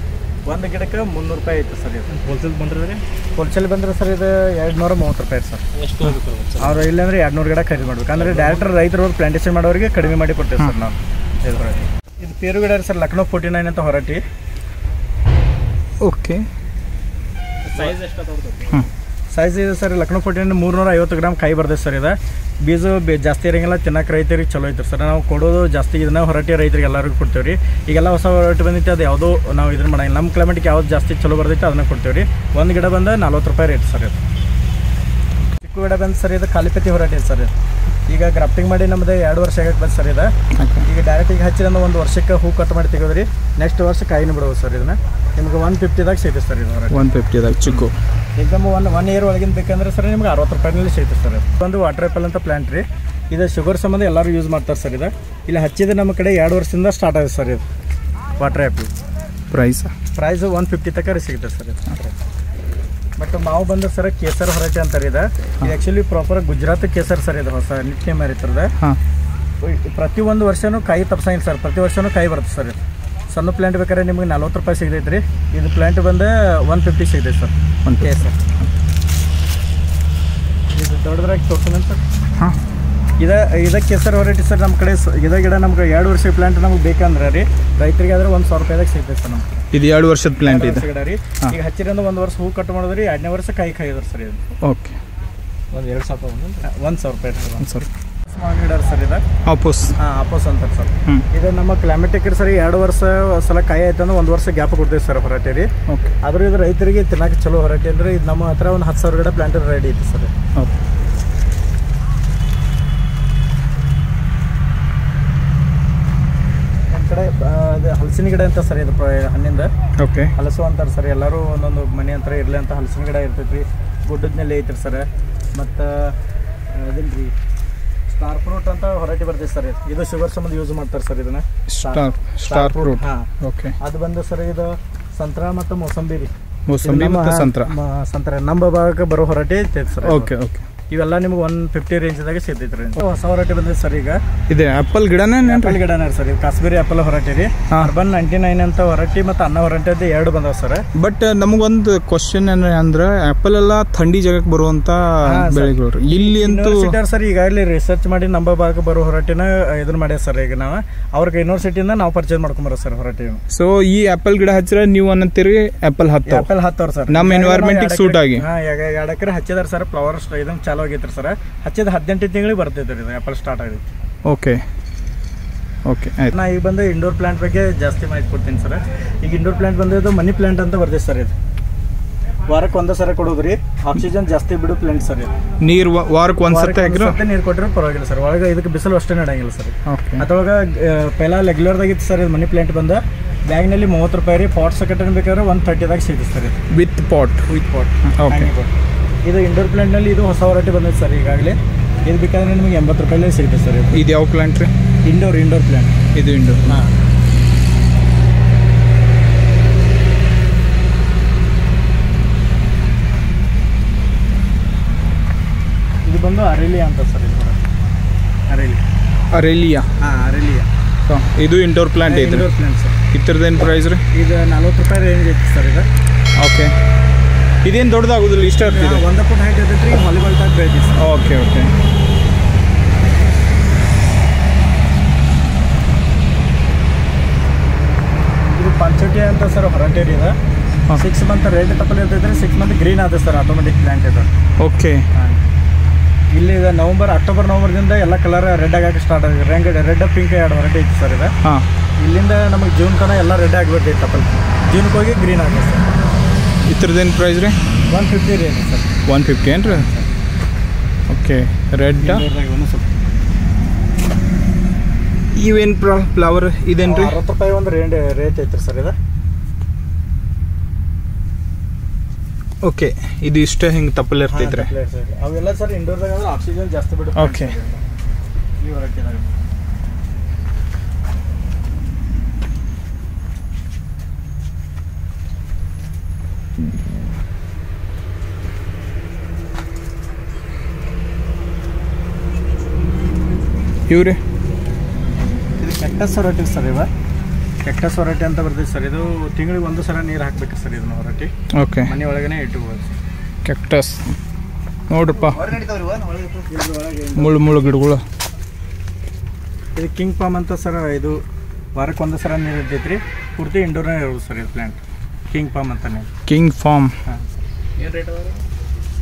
S2: ಒಂದು ಗಿಡಕ್ಕೆ ಮುನ್ನೂರು ರೂಪಾಯಿ ಐತೆ ಸರ್ ಇದು.
S5: ಹೋಲ್ಸೇಲ್ ಬಂದ್ರೆ
S2: ಹೋಲ್ಸೇಲ್ ಬಂದ್ರೆ ಸರ್ ಇದು ಎರಡು ನೂರ ಮೂವತ್ತು ರೂಪಾಯಿ ಸರ್.
S5: ಎಷ್ಟು ಇಲ್ಲ
S2: ಅವ್ರು ಇಲ್ಲಾಂದ್ರೆ ಎರಡು ನೂರು ಗಿಡ ಖರೀದಿ ಮಾಡಬೇಕು. ಅಂದರೆ ಡೈರೆಕ್ಟರ್ ರೈತರು ಪ್ಲಾಂಟೇಶನ್ ಮಾಡೋರಿಗೆ ಕಡಿಮೆ ಮಾಡಿ ಕೊಡ್ತೇವೆ ಸರ್ ನಾವು. ಇದು ಹೊರಟಿ. ಇದು ಪೇರು ಗಿಡ ಸರ್ ಲಕ್ನೋ ಫೋರ್ಟಿ ನೈನ್ ಅಂತ ಹೊರಟಿ.
S1: ಓಕೆ
S5: ಸೈಜ್ ಎಷ್ಟು
S1: ಹ್ಞೂ
S2: ಸೈಜ್ ಇದೆ ಸರ್ ಲಕ್ನೋ ಫೋರ್ಟಿನ ಮೂರ್ನೂರ ಐವತ್ತು ಗ್ರಾಮ್ ಕಾಯಿ ಬರ್ತದೆ ಸರ್ ಇದು. ಬೀಜ ಜಾಸ್ತಿ ಇರಂಗಿಲ್ಲ ತಿನ್ನಕ್ಕೆ ರೈತರಿಗೆ ಚಲೋ ಐತ್ರಿ ಸರ್ ನಾವು ಕೊಡೋದು ಜಾಸ್ತಿ ಇದನ್ನ ಹೊರಟಿ ರೈತರಿಗೆ ಎಲ್ಲರಿಗೂ ಕೊಡ್ತೇವೆ ರೀ ಈಗೆಲ್ಲ ಹೊಸ ಹೊರಟಿ ಬಂದೈತೆ ಅದು ಯಾವುದೋ ನಾವು ಇದನ್ನ ಮಾಡಂಗಿಲ್ಲ. ನಮ್ಮ ಕ್ಲೈಮೇಟ್ಗೆ ಯಾವ್ದು ಜಾಸ್ತಿ ಚಲೋ ಬರ್ತೈತೆ ಅದನ್ನ ಕೊಡ್ತೇವೆ ರೀ ಒಂದು ಗಿಡ ಬಂದ ನಲ್ವತ್ತು ರೂಪಾಯಿ ರೇಟ್ ಸರ್ ಇದು. ಚಿಕ್ಕು ಗಿಡ ಬಂದು ಸರ್ ಇದು ಕಾಲಿಪತಿ ಹೊರಟಿ ಸರ್ ಇದು. ಈಗ ಗ್ರಾಫ್ಟಿಂಗ್ ಮಾಡಿ ನಮ್ದು ಎರಡು ವರ್ಷ ಆಗಕ್ಕೆ ಬಂದು ಸರ್ ಇದೆ. ಈಗ ಡೈರೆಕ್ಟ್ ಈಗ ಹಚ್ಚಿದ ಒಂದು ವರ್ಷಕ್ಕೆ ಹೂ ಕಟ್ ಮಾಡಿ ತೆಗೆದ್ರಿ. ನೆಕ್ಸ್ಟ್ ವರ್ಷ ಕಾಯಿನ ಬಿಡೋದು ಸರ್ ಇದನ್ನ. ನಿಮ್ಗೆ ಒನ್ ಫಿಫ್ಟಿದಾಗ ಸಿಗುತ್ತೆ ಸರ್ ಇದು
S1: ಒನ್ ಫಿಫ್ಟಿದಾಗ ಚಿಕ್ಕು.
S2: ಎಕ್ದಮ್ ಒನ್ ಒನ್ ಇಯರ್ ಒಳಗಿನ ಬೇಕಂದ್ರೆ ಸರ್ ನಿಮ್ಗೆ ಅರವತ್ತು ರೂಪಾಯಿನಲ್ಲಿ ಸಿಗುತ್ತೆ ಸರ್. ಒಂದು ವಾಟರ್ ಆ್ಯಪಲ್ ಅಂತ ಪ್ಲಾಂಟ್ ರೀ. ಇದು ಶುಗರ್ ಸಂಬಂಧ ಎಲ್ಲರೂ ಯೂಸ್ ಮಾಡ್ತಾರೆ ಸರ್ ಇದು. ಇಲ್ಲಿ ಹಚ್ಚಿದ ನಮ್ಮ ಕಡೆ ಎರಡು ವರ್ಷದಿಂದ ಸ್ಟಾರ್ಟ್ ಆಗಿದೆ ಸರ್ ಇದು. Water apple
S1: price
S2: price one fifty ತನಕ ಸಿಗುತ್ತೆ ಸರ್ ಇದು. ಬಟ್ ಮಾವು ಬಂದ್ರೆ ಸರ್ ಕೇಸರ್ ಹೊರಟೆ ಅಂತಾರೆ ಇದು. ಇದು actually proper Gujarat Kesar sir ಇದು ಹೊಸ ನಿತ್ಯ ಮಾರಿತರದ. ಪ್ರತಿ ಒಂದು ವರ್ಷನೂ ಕಾಯಿ ತಪ್ಸಂಗಿಲ್ಲ ಸರ್. ಪ್ರತಿ ವರ್ಷನೂ ಕಾಯಿ ಬರುತ್ತೆ ಸರ್ ಇದು. ಸಣ್ಣ ಪ್ಲಾಂಟ್ ಬೇಕಾದ್ರೆ ನಿಮಗೆ ನಲ್ವತ್ತು ರೂಪಾಯಿ ಸಿಗ್ತೈತೆ ರೀ. ಇದು ಪ್ಲಾಂಟ್ ಬಂದು ಒನ್ ಫಿಫ್ಟಿ ಸಿಗ್ತೈತೆ ಸರ್.
S1: ಒನ್
S2: ಕೇಸ ಇದು ದೊಡ್ಡದಾಗಿ ತೋರ್ಸೋಣ ಸರ್
S1: ಹಾಂ.
S2: ಇದ ಇದಕ್ಕೆ ಹೆಸರು ಹೊರಟಿ ಸರ್ ನಮ್ಮ ಕಡೆ ಇದ ಗಿಡ ನಮ್ಗೆ ಎರಡು ವರ್ಷದ ಪ್ಲಾಂಟ್ ನಮ್ಗೆ ಬೇಕಂದ್ರೆ ರೀ ರೈತರಿಗೆ ಆದ್ರೆ ಒಂದು ಸಾವಿರ ರೂಪಾಯಿದಾಗ ಸಿಗ್ತೈತೆ ಸರ್ ನಮ್ಗೆ.
S1: ಇದು ಎರಡು ವರ್ಷದ ಪ್ಲಾಂಟ್ ಇದೆ?
S2: ಗಿಡ ರೀ. ಈಗ ಹಚ್ಚಿರಿಂದ ಒಂದು ವರ್ಷ ಹೂ ಕಟ್ ಮಾಡಿದ್ರಿ ಎರಡನೇ ವರ್ಷ ಕಾಯಿ ಕಾಯಿದ್ರು ಸರ್ ಇದು.
S1: ಓಕೆ.
S2: ಒಂದು ಎರಡು ಸಾವಿರ ಒಂದು ಸಾವಿರ ರೂಪಾಯಿ ಒಂದು
S1: ಸರ್
S2: ಗಿಡ ಸರ್ ಇದು
S1: ಆಪೋಸ್
S2: ಹಾಂ ಆಪೋಸ್ ಅಂತಾರೆ ಸರ್. ಇದು ನಮ್ಮ ಕ್ಲೈಮೆಟಿಕ್ ಸರಿ ಎರಡು ವರ್ಷ ಸಲ ಕಾಯಿ ಆಯ್ತು ಅಂದ್ರೆ ಒಂದು ವರ್ಷ ಗ್ಯಾಪ್ ಕೊಡ್ತೀವಿ ಸರ್ ಹೊರಟೆ ರೀ
S1: ಓಕೆ
S2: ಆದ್ರೂ ಇದು ರೈತರಿಗೆ ತಿನ್ನಕ್ಕೆ ಚಲೋ ಹೊರಟೆ ಅಂದ್ರೆ ಇದು ನಮ್ಮ ಹತ್ರ ಒಂದು ಹತ್ತು ಸಾವಿರ ಗಿಡ ಪ್ಲಾಂಟ್ ರೆಡಿ ಐತಿ ಸರ್.
S1: ಓಕೆ
S2: ಕಡೆ ಅದು ಹಲಸಿನ ಗಿಡ ಅಂತ ಸರ್ ಇದು ಹಣ್ಣಿಂದ.
S1: ಓಕೆ
S2: ಹಲಸು ಅಂತಾರೆ ಸರ್. ಎಲ್ಲರೂ ಒಂದೊಂದು ಮನೆ ಅಂತರ ಇರಲಿ ಅಂತ ಹಲಸಿನ ಗಿಡ ಇರ್ತೈತಿ ಗುಡ್ಡದ ಮೇಲೆ ಐತ್ರಿ ಸರ್. ಮತ್ತು ಅದನ್ನ ರೀ ಸ್ಟಾರ್ ಫ್ರೂಟ್ ಅಂತ ಹೊರಟಿ ಬರ್ತೈತೆ ಸರ್. ಇದು. ಶುಗರ್ ಸಂಬಂಧ ಯೂಸ್ ಮಾಡ್ತಾರೆ ಸರ್ ಇದನ್ನ.
S1: ಸ್ಟಾರ್ ಸ್ಟಾರ್ ಫ್ರೂಟ್
S2: ಹಾಂ.
S1: ಓಕೆ
S2: ಅದು ಬಂದು ಸರ್ ಇದು ಸಂತ್ರ ಮತ್ತು ಮೋಸಂಬಿ ರೀ
S1: ಮೋಸಂಬಿ ಮತ್ತು ಸಂತ್ರ.
S2: ಸಂತ್ರ. ನಮ್ಮ ಭಾಗಕ್ಕೆ ಬರೋ ಹೊರಟಿ ಇರ್ತೈತೆ ಸರ್
S1: ಓಕೆ ಓಕೆ
S2: ಇವೆಲ್ಲ ನಿಮ್ಗೆ ಒನ್ ಫಿಫ್ಟಿ ರೇಂಜ್ದಾಗ ಸಿಗ್ತೈತೆ ರೀ ಹೊಸ ಹೊರಟಿ ಬಂದೈತೆ ಸರ್ ಈಗ.
S1: ಇದೆ ಆ್ಯಪಲ್ ಗಿಡನೇ
S2: ಆಪಲ್ ಗಿಡನ ಸರ್ ಇದು ಕಾಶ್ಮೀರಿ ಆಪಲ್ ಹೊರಟಿ ರೀ. ಅರ್ಬನ್ ನೈಂಟಿ ನೈನ್ ಅಂತ ಹೊರಟಿ ಮತ್ತು ಅನ್ನ ಹೊರಟಿ ಅಂತ ಎರಡು ಬಂದವ ಸರ್
S1: ಬಟ್ ನಮಗೊಂದು ಕ್ವಶನ್ ಏನ ಅಂದ್ರೆ ಆ್ಯಪಲ್ ಎಲ್ಲ ಥಂಡಿ ಜಾಗಕ್ಕೆ ಬರುವಂತ ಬೆಳೆಗಳು. ಇಲ್ಲಿ ಅಂತೂ
S2: ಯೂನಿವರ್ಸಿಟಿ ಸರ್ ಈಗಾಗಲೇ ರಿಸರ್ಚ್ ಮಾಡಿ ನಮ್ಮ ಭಾಗ ಬರೋ ಹೊರಟಿನ ಇದನ್ನ ಮಾಡ್ಯಾರ ಸರ್ ಈಗ ನಾವು. ಅವ್ರಿಗೆ ಯೂನಿವರ್ಸಿಟಿಯಿಂದ ನಾವು ಪರ್ಚೇಸ್ ಮಾಡ್ಕೊಂಬರೋ ಸರ್ ಹೊರಟಿ
S1: ಸೊ ಈ ಆಪಲ್ ಗಿಡ ಹಚ್ಚಿರ ನೀವು ಅನ್ನತ್ತೀರಿ ಆ್ಯಪಲ್ ಹತ್ತು
S2: ಆಪಲ್ ಹತ್ತವ್ರ ಸರ್
S1: ನಮ್ಮ ಎನ್ವೈರ್ಮೆಂಟ್ ಸೂಟ್ ಆಗಿ.
S2: ಹಾ ಎರಡು ಎಕರೆ ಹಚ್ಚಿದಾರ ಸರ್ ಫ್ಲವರ್ಸ್ ಇದನ್ನ ಚಾಲು ಆಗೈತ್ರಿ ಸರ್. ಹಚ್ಚಿದ ಹದಿನೆಂಟು ತಿಂಗಳಿಗೆ ಬರ್ತೈತೆ ರೀ ಆಪಲ್ ಸ್ಟಾರ್ಟ್ ಆಗೈತಿ.
S1: ಓಕೆ ಓಕೆ ಆಯ್ತು.
S2: ನಾ ಈಗ ಬಂದು ಇಂಡೋರ್ ಪ್ಲಾಂಟ್ ಬಗ್ಗೆ ಜಾಸ್ತಿ ಮಾಹಿತಿ ಕೊಡ್ತೀನಿ ಸರ್. ಈಗ ಇಂಡೋರ್ ಪ್ಲಾಂಟ್ ಬಂದಿದ್ದು ಮನಿ ಪ್ಲಾಂಟ್ ಅಂತ ಬರ್ತೈತೆ ಸರ್ ಇದು. ವಾರಕ್ಕೆ ಒಂದೇ ಸರ ಕೊಡೋದ್ರಿ. ಆಕ್ಸಿಜನ್ ಜಾಸ್ತಿ ಬಿಡು ಪ್ಲಾಂಟ್ ಸರ್
S1: ನೀರು ವಾರಕ್ಕೆ ಒಂದು ಸತಿ
S2: ನೀರು ಕೊಟ್ಟರೆ ಪರವಾಗಿಲ್ಲ ಸರ್. ಒಳಗೆ ಇದಕ್ಕೆ ಬಿಸಿಲು ಅಷ್ಟೇ ನಡೆಯಂಗಿಲ್ಲ ಸರ್. ಅದ್ರೊಳಗೆ ಪೈಲ ರೆಗ್ಯುಲರ್ದಾಗಿತ್ತು ಸರ್ ಇದು ಮನಿ ಪ್ಲಾಂಟ್ ಬಂದ. ಬ್ಯಾಗ್ನಲ್ಲಿ ಮೂವತ್ತು ರೂಪಾಯಿ ರೀ. ಪಾಟ್ ಸೆಕೆಟನ್ ಬೇಕಾದ್ರೆ ಒಂದು ತರ್ಟಿದಾಗ ಸಿಗುತ್ತೆ ಸರ್ ಇದು.
S1: With pot
S2: with pot
S1: okay
S2: ಇದು ಇಂಡೋರ್ ಪ್ಲಾಂಟ್ನಲ್ಲಿ ಇದು ಹೊಸ ವರೈಟಿ ಬಂದೈತೆ ಸರ್ ಈಗಾಗಲೇ. ಇದು ಬೇಕಾದ್ರೆ ನಿಮಗೆ ಎಂಬತ್ತು ರೂಪಾಯಿಲೇ ಸಿಗುತ್ತೆ ಸರ್ ಇದು.
S1: ಯಾವ ಪ್ಲಾಂಟ್ ರೀ?
S2: ಇಂಡೋರ್ ಇಂಡೋರ್ ಪ್ಲಾಂಟ್
S1: ಇದು ಇಂಡೋರ್
S2: ಹಾಂ. ಇದು ಬಂದು ಅರೆಲಿಯಾ ಅಂತ ಸರ್ ಇದು ಅರೆಲಿ.
S1: ಅರೆಲಿಯಾ?
S2: ಹಾಂ ಅರೆಲಿಯಾ.
S1: ಇದು ಇಂಡೋರ್ ಪ್ಲಾಂಟ್ ಇದೆ
S2: ಇಂಡೋರ್ ಪ್ಲಾಂಟ್ ಸರ್.
S1: ಇತ್ತರದೇನು ಪ್ರೈಸ್ ರೀ?
S2: ಇದು ನಲ್ವತ್ತು ರೂಪಾಯಿ ರೇಂಜ್ ಐತೆ ಸರ್ ಇದು.
S1: ಓಕೆ ಇದೇನು ದೊಡ್ಡದಾಗೋದಿಲ್ಲ ಇಷ್ಟ ಆಗ್ತಿದೆ
S2: ಒಂದು ಫುಟ್ ಹೈಟ್ ಇರ್ತೈತೆ ರೀ ವಾಲಿಬಾಲ್ ಟೈಪ್ ಬೆಳಿತೀವಿ
S1: ಓಕೆ ಓಕೆ.
S2: ಇದು ಪಂಚಟಿ ಅಂತ ಸರ್ ಹೊರಟೇರಿ ಇದೆ. ಸಿಕ್ಸ್ ಮಂತ್ ರೆಡ್ ತಪ್ಪಲ್ ಇರ್ತೈತೆ ಸಿಕ್ಸ್ ಮಂತ್ ಗ್ರೀನ್ ಆದ ಸರ್ ಆಟೋಮೆಟಿಕ್ ಪ್ಲಾಂಟ್ ಇದು
S1: ಓಕೆ.
S2: ಇಲ್ಲಿ ಇದು ನವಂಬರ್ ಅಕ್ಟೋಬರ್ ನವಂಬರ್ದಿಂದ ಎಲ್ಲ ಕಲರ್ ರೆಡ್ ಆಗಕ್ಕೆ ಸ್ಟಾರ್ಟ್ ಆಗಿದೆ. ರೆಂಗ್ ರೆಡ್ ಪಿಂಕ್ ಎರಡು ಹೊರಟೆ ಐತಿ ಸರ್ ಇದು.
S1: ಹಾಂ.
S2: ಇಲ್ಲಿಂದ ನಮಗೆ ಜೂನ್ ತನಕ ಎಲ್ಲ ರೆಡ್ ಆಗಿಬಿಡ್ತೈತೆ ತಪ್ಪಲ್. ಜೂನ್ಗೆ ಹೋಗಿ ಗ್ರೀನ್ ಆಗುತ್ತೆ. ಸರ್
S1: ಇದ್ರದ್ದೇನು ಪ್ರೈಸ್ ರೀ?
S2: ಒನ್ ಫಿಫ್ಟಿ ರೀ ಸರ್.
S1: ಒನ್ ಫಿಫ್ಟಿ ಏನು ರೀ ಓಕೆ ರೆಡ್ ಇವೇನು ಪ್ರ ಫ್ಲವರ್ ಇದೇನು ರೀ
S2: ಅರವತ್ತು ರೂಪಾಯಿ ಒಂದು ರೇಂಡ್ ರೇಟ್ ಐತ್ರಿ ಸರ್ ಇದು.
S1: ಓಕೆ ಇದು ಇಷ್ಟೇ ಹಿಂಗೆ ತಪ್ಪಲ್ ಇರ್ತೈತ್ರಿ.
S2: ಅವೆಲ್ಲ ಸರ್ ಇಂಡೋರ್ದಾಗ ಆಕ್ಸಿಜನ್ ಜಾಸ್ತಿ ಬಿಡುತ್ತೆ.
S1: Okay. ಇವ್ರಿ?
S2: ಇದು ಕೆಟ್ಟಸ್ ಹೊರಟಿ ಸರ್ ಇವ. ಕೆಟ್ಟಸ್ ಹೊರಟಿ ಅಂತ ಬರ್ತೈತೆ ಸರ್. ಇದು ತಿಂಗಳಿಗೆ ಒಂದು ಸಲ ನೀರು ಹಾಕ್ಬೇಕು ಸರ್ ಇದನ್ನ ಹೊರಟಿ
S1: ಓಕೆ.
S2: ಮನೆ ಒಳಗೇನೆ ಇಟ್ಟುಬೋದು
S1: ಕೆಕ್ಟಸ್ ನೋಡ್ರಪ್ಪ. ಮುಳ್ಳು ಮುಳ್ಳು ಗಿಡಗಳು.
S2: ಇದು ಕಿಂಗ್ ಪಾಮ್ ಅಂತ ಸರ್ ಇದು ವಾರಕ್ಕೆ ಒಂದು ಸಲ ನೀರು ಇರ್ತೈತೆ ರೀ ಪೂರ್ತಿ ಇಂಡೋರ್ನೇ ಇರೋದು ಸರ್ ಇದು ಪ್ಲಾಂಟ್ ಕಿಂಗ್ ಪಾಮ್ ಅಂತಾನೆ.
S1: ಕಿಂಗ್ ಫಾರ್ಮ್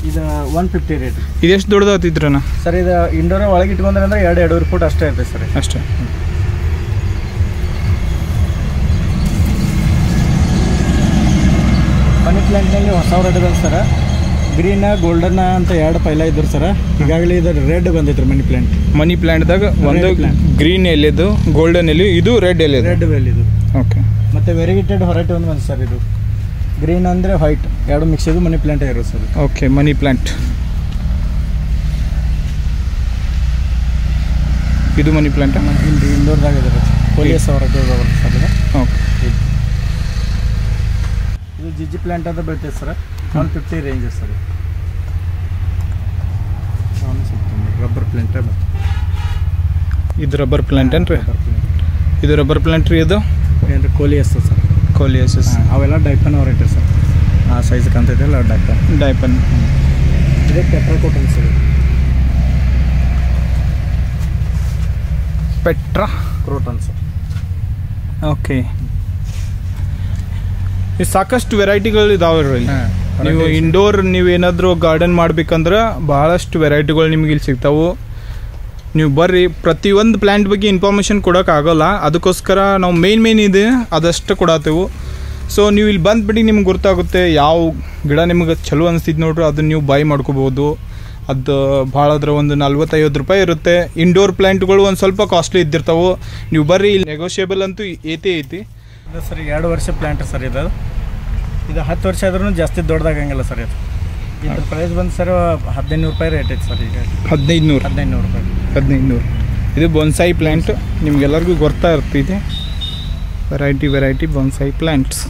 S2: ಇದು ಒನ್ ಫಿಫ್ಟಿ ರೇಟ್
S1: ಎಷ್ಟು ದೊಡ್ಡದಾಗ್ತಿದ್ರಣ್ಣ?
S2: ಸರ್ ಇದು ಇಂಡೋರ್ ಒಳಗೆ ಇಟ್ಕೊಂಡ್ರೆ ಅಂದ್ರೆ ಎರಡು ಎರಡೂವರೆ ಫುಟ್ ಅಷ್ಟೇ ಇರ್ತದೆ ಸರ್.
S1: ಅಷ್ಟೇ.
S2: ಮನಿ ಪ್ಲಾಂಟ್ನಲ್ಲಿ ಹೊಸ ರೆಡ್ ಬಂದು ಸರ್. ಗ್ರೀನ್ ಗೋಲ್ಡನ್ ಅಂತ ಎರಡು ಪೈಲ ಇದ್ರು ಸರ್. ಈಗಾಗಲೇ ಇದು ರೆಡ್ ಬಂದಿದ್ರು ಮನಿ ಪ್ಲಾಂಟ್
S1: ಮನಿ ಪ್ಲ್ಯಾಂಟ್ದಾಗ ಒಂದು ಗ್ರೀನ್ ಎಲೆದು ಗೋಲ್ಡನ್ ಎಲೆ ಇದು ರೆಡ್ ಎಲೆ
S2: ರೆಡ್ ವೆಲ್ ಇದು
S1: ಓಕೆ
S2: ಮತ್ತು ವೆರಿಗೇಟೆಡ್ ಹೊರಟೆ ಒಂದು ಬಂದು ಸರ್ ಇದು. ಗ್ರೀನ್ ಅಂದರೆ ವೈಟ್ ಎರಡು ಮಿಕ್ಸ್ ಇದು ಮನಿ ಪ್ಲಾಂಟ್ ಇರೋದು ಸರ್
S1: ಓಕೆ ಮನಿ ಪ್ಲ್ಯಾಂಟ್ ಇದು ಮನಿ ಪ್ಲ್ಯಾಂಟ್
S2: ಇಲ್ಲಿ ಇಂದೋರ್ದಾಗ ಇದೆ ಪೊಲೀಸ್ ಅವರ ಸರ್ ಇದು
S1: ಓಕೆ
S2: ಇದು. ಜಿಜಿ ಪ್ಲಾಂಟ್ ಅಂತ ಬೀಳ್ತೈತೆ sir one fifty range sir rubber plant
S1: ಇದು ರಬ್ಬರ್ ಪ್ಲ್ಯಾಂಟ್ ಏನ್ರಿ? ಇದು ರಬ್ಬರ್ ಪ್ಲಾಂಟ್ ರೀ ಇದು?
S2: ಏನ್ರಿ ಕೋಲಿ ಎಸ್ ಸರ್
S1: ಕೋಲಿಯಸಸ್
S2: ಅವೆಲ್ಲ ಡೈಪನ್ ಹೊರಟಿ ಸರ್. ಆ ಸೈಜ್ ಅಲ್ಲ ಡೈಪನ್
S1: ಡೈಪನ್
S2: ಇದೇ ಪೆಟ್ರಾಕೋಟನ್ sir.
S1: Petra
S2: croton sir.
S1: Okay ಈ ಸಾಕಷ್ಟು ವೆರೈಟಿಗಳು ಇದಾವೆ ರೀ. ನೀವು
S2: ಇಂಡೋರ್
S1: ಇಂಡೋರ್ ನೀವೇನಾದರೂ ಗಾರ್ಡನ್ ಮಾಡ್ಬೇಕಂದ್ರೆ ಭಾಳಷ್ಟು ವೆರೈಟಿಗಳು ನಿಮ್ಗೆ ಇಲ್ಲಿ ಸಿಗ್ತಾವು. ನೀವು ಬರ್ರಿ, ಪ್ರತಿಯೊಂದು ಪ್ಲ್ಯಾಂಟ್ ಬಗ್ಗೆ ಇನ್ಫಾರ್ಮೇಷನ್ ಕೊಡೋಕ್ಕಾಗಲ್ಲ ಅದಕ್ಕೋಸ್ಕರ ನಾವು ಮೇನ್ ಮೇನ್ ಇದೆ, ಅದಷ್ಟು ಕೊಡತ್ತೇವು ಸೊ ನೀವು ಇಲ್ಲಿ ಬಂದ್ಬಿಟ್ಟು ನಿಮ್ಗೆ ಗೊತ್ತಾಗುತ್ತೆ ಯಾವ ಗಿಡ ನಿಮ್ಗೆ ಚಲೋ ಅನಿಸ್ತಿದ್ದು ನೋಡ್ರಿ ಅದನ್ನ ನೀವು ಬೈ ಮಾಡ್ಕೋಬೋದು. ಅದು ಭಾಳ ಅದ್ರ ಒಂದು ನಲ್ವತ್ತೈವತ್ತು ರೂಪಾಯಿ ಇರುತ್ತೆ. ಇಂಡೋರ್ ಪ್ಲ್ಯಾಂಟ್ಗಳು ಒಂದು ಸ್ವಲ್ಪ ಕಾಸ್ಟ್ಲಿ ಇದ್ದಿರ್ತಾವೆ. ನೀವು ಬರ್ರಿ, ಇಲ್ಲಿ ನೆಗೋಷಿಯೇಬಲ್ ಅಂತೂ ಏತೇ ಐತಿ.
S2: ಸರ್, ಎರಡು ವರ್ಷ ಪ್ಲ್ಯಾಂಟ್ ಸರ್ ಇದು. ಇದು ಹತ್ತು ವರ್ಷ ಆದ್ರೂ ಜಾಸ್ತಿ ದೊಡ್ಡದಾಗಂಗಿಲ್ಲ ಸರ್ ಇದು. ಇದ್ರ ಪ್ರೈಸ್ ಬಂದು ಸರ್ ಹದಿನೈದು ನೂರು ರೂಪಾಯಿ ರೇಟ್ ಐತೆ ಸರ್ ಈಗ.
S1: ಹದಿನೈದು ನೂರು?
S2: ಹದಿನೈದು ನೂರು ರೂಪಾಯಿ.
S1: ಹದಿನೈದು ನೂರು. ಇದು ಬೊನ್ಸಾಯಿ ಪ್ಲ್ಯಾಂಟ್ ನಿಮ್ಗೆಲ್ಲರಿಗೂ ಗೊತ್ತಾ ಇರ್ತೈತೆ ವೆರೈಟಿ ವೆರೈಟಿ ಬೊನ್ಸಾಯಿ ಪ್ಲ್ಯಾಂಟ್ಸ್